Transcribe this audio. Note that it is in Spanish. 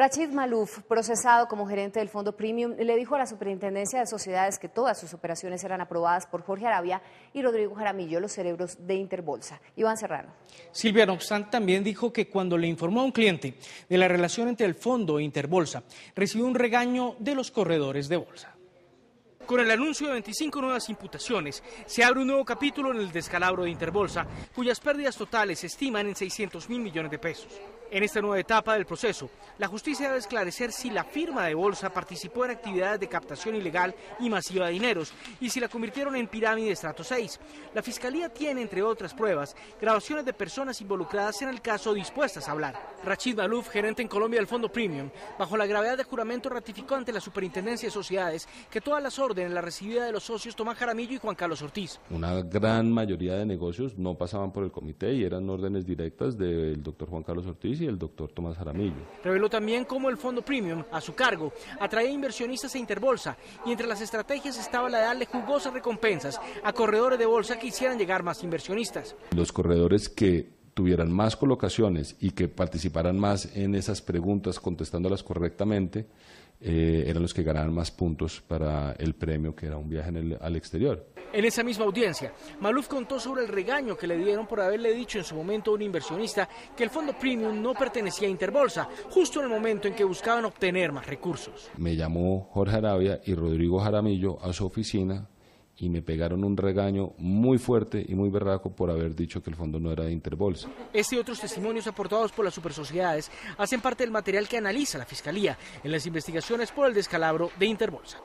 Rachid Malouf, procesado como gerente del Fondo Premium, le dijo a la Superintendencia de Sociedades que todas sus operaciones eran aprobadas por Jorge Arabia y Rodrigo Jaramillo, los cerebros de Interbolsa. Iván Serrano. Silvia, no obstante, también dijo que cuando le informó a un cliente de la relación entre el fondo e Interbolsa, recibió un regaño de los corredores de bolsa. Con el anuncio de 25 nuevas imputaciones, se abre un nuevo capítulo en el descalabro de Interbolsa, cuyas pérdidas totales se estiman en 600 mil millones de pesos. En esta nueva etapa del proceso, la justicia debe esclarecer si la firma de bolsa participó en actividades de captación ilegal y masiva de dineros y si la convirtieron en pirámide de estrato 6. La fiscalía tiene, entre otras pruebas, grabaciones de personas involucradas en el caso dispuestas a hablar. Rachid Malouf, gerente en Colombia del Fondo Premium, bajo la gravedad de juramento, ratificó ante la Superintendencia de Sociedades que todas las órdenes las recibida de los socios Tomás Jaramillo y Juan Carlos Ortiz. Una gran mayoría de negocios no pasaban por el comité y eran órdenes directas del doctor Juan Carlos Ortiz y el doctor Tomás Jaramillo. Reveló también cómo el fondo premium, a su cargo, atraía inversionistas a Interbolsa y entre las estrategias estaba la de darle jugosas recompensas a corredores de bolsa que hicieran llegar más inversionistas. Los corredores que tuvieran más colocaciones y que participaran más en esas preguntas contestándolas correctamente, eh, eran los que ganaban más puntos para el premio que era un viaje al exterior. En esa misma audiencia, Maluf contó sobre el regaño que le dieron por haberle dicho en su momento a un inversionista que el fondo premium no pertenecía a Interbolsa, justo en el momento en que buscaban obtener más recursos. Me llamó Jorge Arabia y Rodrigo Jaramillo a su oficina y me pegaron un regaño muy fuerte y muy berraco por haber dicho que el fondo no era de Interbolsa. Este y otros testimonios aportados por las supersociedades hacen parte del material que analiza la Fiscalía en las investigaciones por el descalabro de Interbolsa.